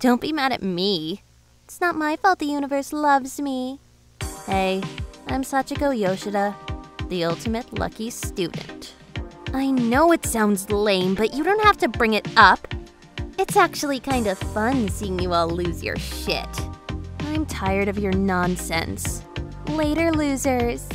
Don't be mad at me. It's not my fault the universe loves me. Hey, I'm Sachiko Yoshida, the ultimate lucky student. I know it sounds lame, but you don't have to bring it up. It's actually kind of fun seeing you all lose your shit. I'm tired of your nonsense. Later, losers.